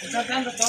Isang to?